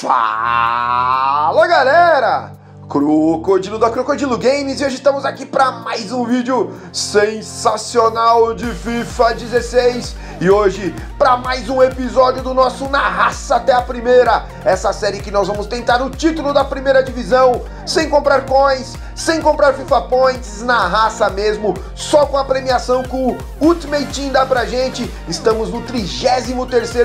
Fala galera! Crocodilo da Crocodilo Games e hoje estamos aqui para mais um vídeo sensacional de FIFA 16 e hoje para mais um episódio do nosso Na Raça até a Primeira, essa série que nós vamos tentar o título da primeira divisão sem comprar coins, sem comprar FIFA Points, na raça mesmo, só com a premiação com o Ultimate Team dá pra gente. Estamos no 33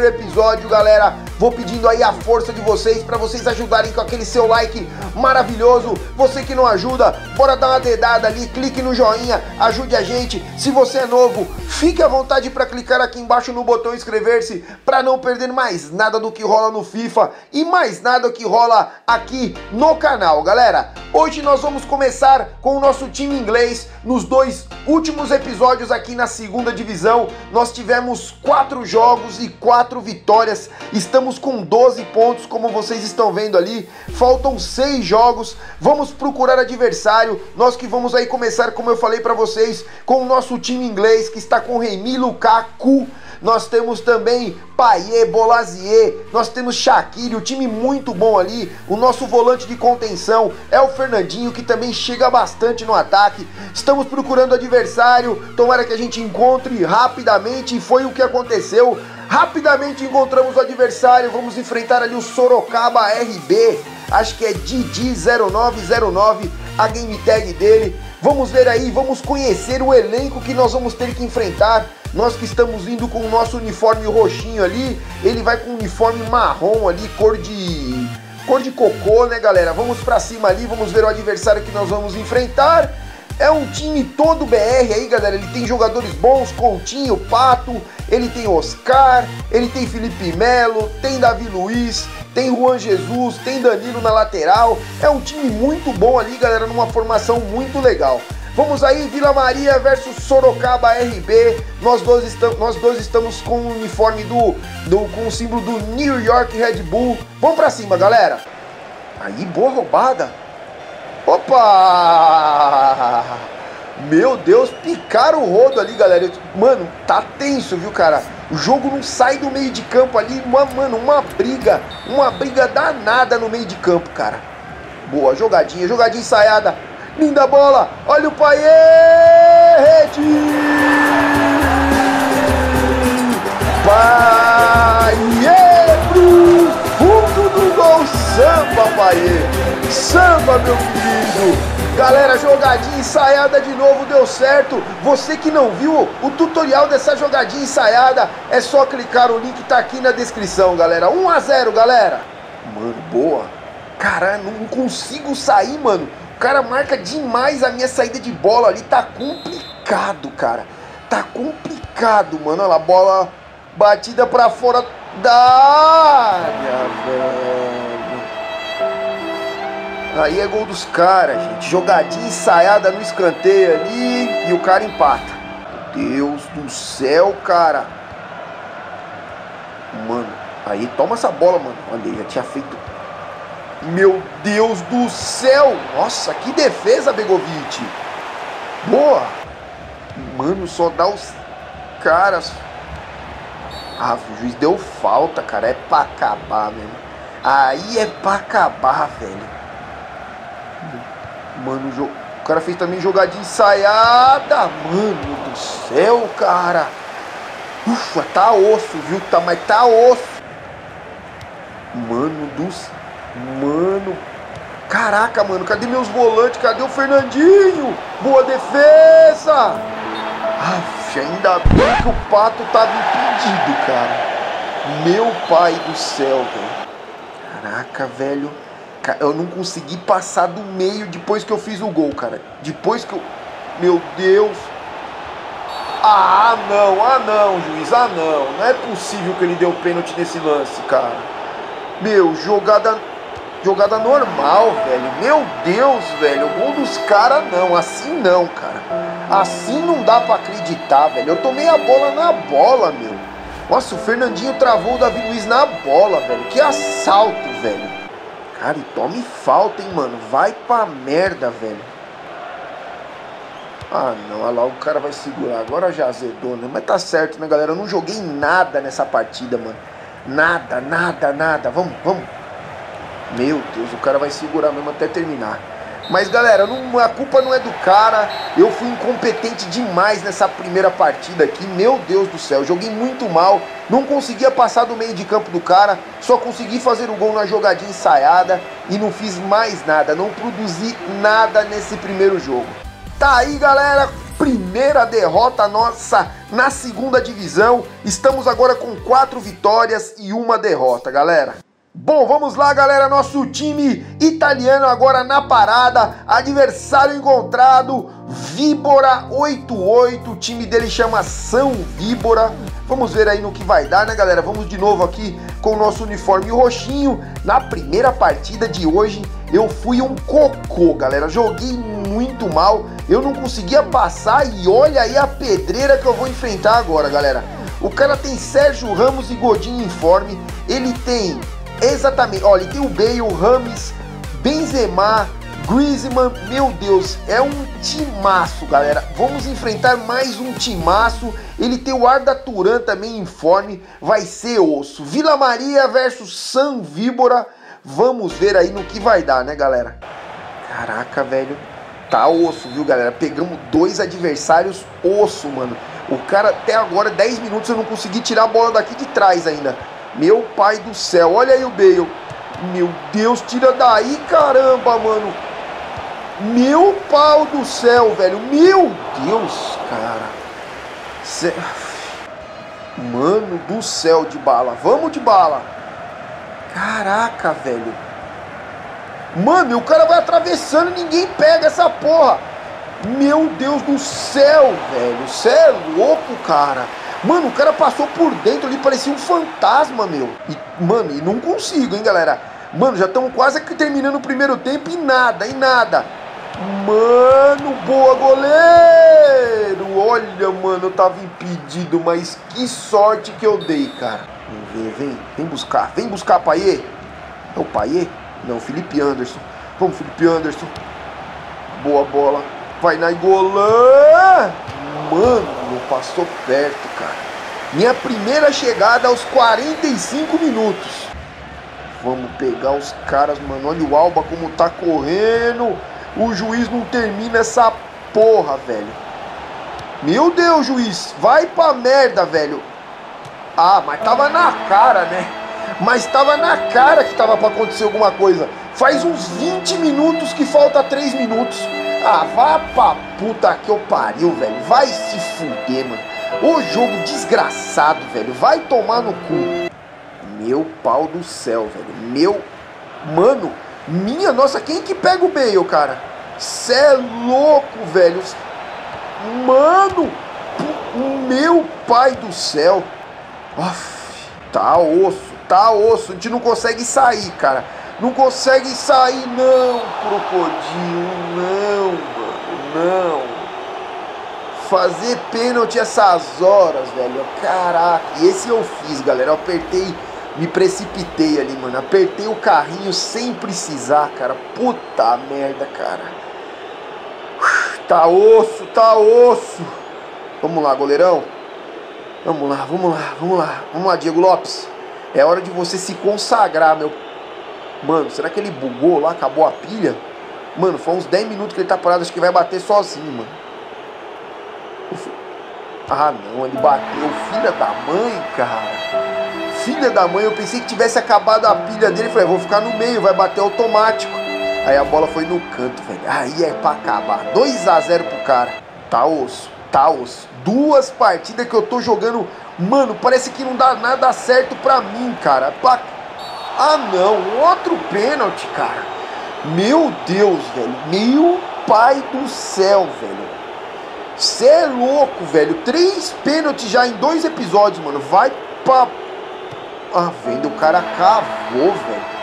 episódio, galera. Vou pedindo aí a força de vocês para vocês ajudarem com aquele seu like maravilhoso. Você que não ajuda, bora dar uma dedada ali, clique no joinha, ajude a gente. Se você é novo, fique à vontade para clicar aqui embaixo no botão inscrever-se para não perder mais nada do que rola no FIFA e mais nada que rola aqui no canal, galera. Hoje nós vamos começar com o nosso time inglês. Nos dois últimos episódios aqui na segunda divisão, nós tivemos quatro jogos e quatro vitórias. Estamos com 12 pontos, como vocês estão vendo ali. Faltam seis jogos. Vamos procurar adversário. Nós que vamos aí começar, como eu falei para vocês, com o nosso time inglês que está com Remy Lukaku nós temos também Paier, Bolazier, nós temos Shaqiri, o time muito bom ali. O nosso volante de contenção é o Fernandinho, que também chega bastante no ataque. Estamos procurando adversário, tomara que a gente encontre rapidamente, e foi o que aconteceu. Rapidamente encontramos o adversário, vamos enfrentar ali o Sorocaba RB, acho que é Didi0909, a game tag dele. Vamos ver aí, vamos conhecer o elenco que nós vamos ter que enfrentar. Nós que estamos indo com o nosso uniforme roxinho ali, ele vai com o uniforme marrom ali, cor de cor de cocô, né, galera? Vamos para cima ali, vamos ver o adversário que nós vamos enfrentar. É um time todo BR aí, galera. Ele tem jogadores bons, Continho, Pato, ele tem Oscar, ele tem Felipe Melo, tem Davi Luiz, tem Juan Jesus, tem Danilo na lateral. É um time muito bom ali, galera, numa formação muito legal. Vamos aí, Vila Maria versus Sorocaba RB. Nós dois, estamos, nós dois estamos com o uniforme do, do com o símbolo do New York Red Bull. Vamos pra cima, galera. Aí, boa roubada. Opa! Meu Deus, picaram o rodo ali, galera. Mano, tá tenso, viu, cara? O jogo não sai do meio de campo ali. Mano, uma briga. Uma briga danada no meio de campo, cara. Boa, jogadinha, jogadinha ensaiada. Linda bola. Olha o Paiê. Rede. Paiê pro fundo do gol. Samba, Paiê. Samba, meu querido. Galera, jogadinha ensaiada de novo, deu certo. Você que não viu o tutorial dessa jogadinha ensaiada, é só clicar, o link tá aqui na descrição, galera. 1 a 0, galera. Mano, boa. Cara, não consigo sair, mano cara marca demais a minha saída de bola ali. Tá complicado, cara. Tá complicado, mano. Olha lá, bola batida pra fora da área, velho. Aí é gol dos caras, gente. Jogadinha ensaiada no escanteio ali e o cara empata. Deus do céu, cara. Mano, aí toma essa bola, mano. Olha, já tinha feito meu Deus do céu! Nossa, que defesa, Begovic! Boa! Mano, só dá os caras. Ah, o juiz deu falta, cara. É pra acabar mesmo. Aí é pra acabar, velho. Mano, o cara fez também jogadinha ensaiada. Mano do céu, cara. Ufa, tá osso, viu? Tá, mas tá osso. Mano do céu. Mano, caraca, mano, cadê meus volantes? Cadê o Fernandinho? Boa defesa! Aff, ainda bem que o Pato tava impedido, cara. Meu pai do céu, velho. Caraca, velho. Eu não consegui passar do meio depois que eu fiz o gol, cara. Depois que eu. Meu Deus. Ah, não, ah não, juiz, ah não. Não é possível que ele deu pênalti nesse lance, cara. Meu, jogada Jogada normal, velho. Meu Deus, velho. O gol dos caras não. Assim não, cara. Assim não dá para acreditar, velho. Eu tomei a bola na bola, meu. Nossa, o Fernandinho travou o Davi Luiz na bola, velho. Que assalto, velho. Cara, e tome falta, hein, mano. Vai pra merda, velho. Ah, não. Olha lá, o cara vai segurar. Agora já azedou, né? Mas tá certo, né, galera? Eu não joguei nada nessa partida, mano. Nada, nada, nada. Vamos, vamos. Meu Deus, o cara vai segurar mesmo até terminar. Mas galera, não, a culpa não é do cara. Eu fui incompetente demais nessa primeira partida aqui. Meu Deus do céu, joguei muito mal. Não conseguia passar do meio de campo do cara. Só consegui fazer o gol na jogadinha ensaiada. E não fiz mais nada. Não produzi nada nesse primeiro jogo. Tá aí, galera. Primeira derrota nossa na segunda divisão. Estamos agora com quatro vitórias e uma derrota, galera. Bom, vamos lá, galera. Nosso time italiano agora na parada. Adversário encontrado, Víbora 88. O time dele chama São Víbora. Vamos ver aí no que vai dar, né, galera? Vamos de novo aqui com o nosso uniforme roxinho. Na primeira partida de hoje, eu fui um cocô, galera. Joguei muito mal. Eu não conseguia passar e olha aí a pedreira que eu vou enfrentar agora, galera. O cara tem Sérgio Ramos e Godinho informe. Ele tem Exatamente. Olha, tem o Bale, o Rames, Benzema, Griezmann. Meu Deus, é um timaço, galera. Vamos enfrentar mais um timaço. Ele tem o Arda Turan também em forme. Vai ser osso. Vila Maria versus San Víbora. Vamos ver aí no que vai dar, né, galera? Caraca, velho. Tá osso, viu, galera? Pegamos dois adversários osso, mano. O cara, até agora, 10 minutos, eu não consegui tirar a bola daqui de trás ainda. Meu pai do céu, olha aí o Bale. Meu Deus, tira daí, caramba, mano. Meu pau do céu, velho. Meu Deus, cara. Cê... Mano do céu de bala. Vamos de bala. Caraca, velho. Mano, o cara vai atravessando e ninguém pega essa porra. Meu Deus do céu, velho. Cê é louco, cara. Mano, o cara passou por dentro ali, parecia um fantasma, meu. E, mano, e não consigo, hein, galera. Mano, já estamos quase terminando o primeiro tempo e nada, e nada. Mano, boa goleiro! Olha, mano, eu tava impedido, mas que sorte que eu dei, cara. Vem ver, vem, vem buscar, vem buscar Paiê. É o Paiê? Não, Felipe Anderson. Vamos, Felipe Anderson. Boa bola. Vai na Igolã! Mano, passou perto, cara. Minha primeira chegada aos 45 minutos. Vamos pegar os caras, mano. Olha o Alba como tá correndo. O juiz não termina essa porra, velho. Meu Deus, juiz. Vai pra merda, velho. Ah, mas tava na cara, né? Mas tava na cara que tava pra acontecer alguma coisa. Faz uns 20 minutos que falta 3 minutos. Ah, vá pra puta que eu pariu, velho. Vai se fuder, mano. Ô jogo desgraçado, velho. Vai tomar no cu. Meu pau do céu, velho. Meu. Mano, minha nossa, quem que pega o Bale, cara? Cê é louco, velho. Mano, meu pai do céu. Uf, tá osso, tá osso. A gente não consegue sair, cara. Não consegue sair, não, crocodilo, não, não. Fazer pênalti essas horas, velho, caraca. E esse eu fiz, galera, eu apertei, me precipitei ali, mano. Apertei o carrinho sem precisar, cara. Puta merda, cara. Tá osso, tá osso. Vamos lá, goleirão. Vamos lá, vamos lá, vamos lá. Vamos lá, Diego Lopes. É hora de você se consagrar, meu Mano, será que ele bugou lá, acabou a pilha? Mano, foi uns 10 minutos que ele tá parado, acho que vai bater sozinho, mano. Ah, não, ele bateu. Filha da mãe, cara. Filha da mãe, eu pensei que tivesse acabado a pilha dele. Falei, vou ficar no meio, vai bater automático. Aí a bola foi no canto, velho. Aí é pra acabar. 2 a 0 pro cara. Tá osso, tá osso. Duas partidas que eu tô jogando. Mano, parece que não dá nada certo pra mim, cara. Pra ah não, outro pênalti, cara. Meu Deus, velho. Meu pai do céu, velho. Cê é louco, velho. Três pênaltis já em dois episódios, mano. Vai pra. Ah, vendo, o cara cavou, velho.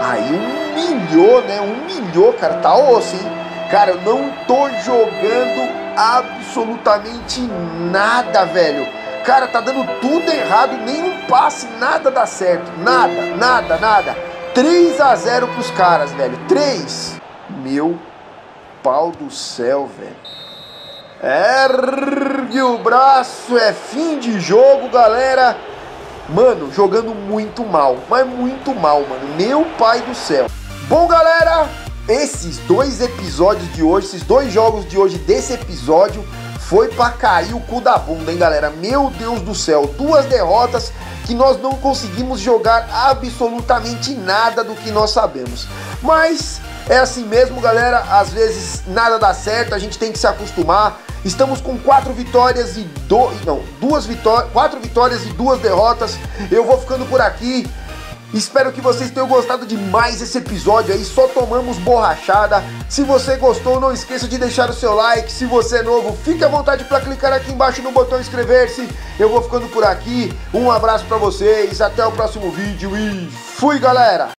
Aí humilhou, né? Humilhou, cara. Tá osso, hein? Cara, eu não tô jogando absolutamente nada, velho. Cara, tá dando tudo errado, nenhum passe, nada dá certo. Nada, nada, nada. 3 a 0 pros caras, velho. 3. Meu pau do céu, velho. Ergue o braço, é fim de jogo, galera. mano, jogando muito mal, mas muito mal, mano. Meu pai do céu. Bom, galera, esses dois episódios de hoje, esses dois jogos de hoje desse episódio, foi para cair o cu da bunda, hein, galera? Meu Deus do céu, duas derrotas que nós não conseguimos jogar absolutamente nada do que nós sabemos. Mas é assim mesmo, galera. Às vezes nada dá certo, a gente tem que se acostumar. Estamos com quatro vitórias e do... não, duas vitórias, quatro vitórias e duas derrotas. Eu vou ficando por aqui. Espero que vocês tenham gostado de mais esse episódio aí, só tomamos borrachada. Se você gostou, não esqueça de deixar o seu like. Se você é novo, fique à vontade para clicar aqui embaixo no botão inscrever-se. Eu vou ficando por aqui. Um abraço para vocês, até o próximo vídeo e fui, galera!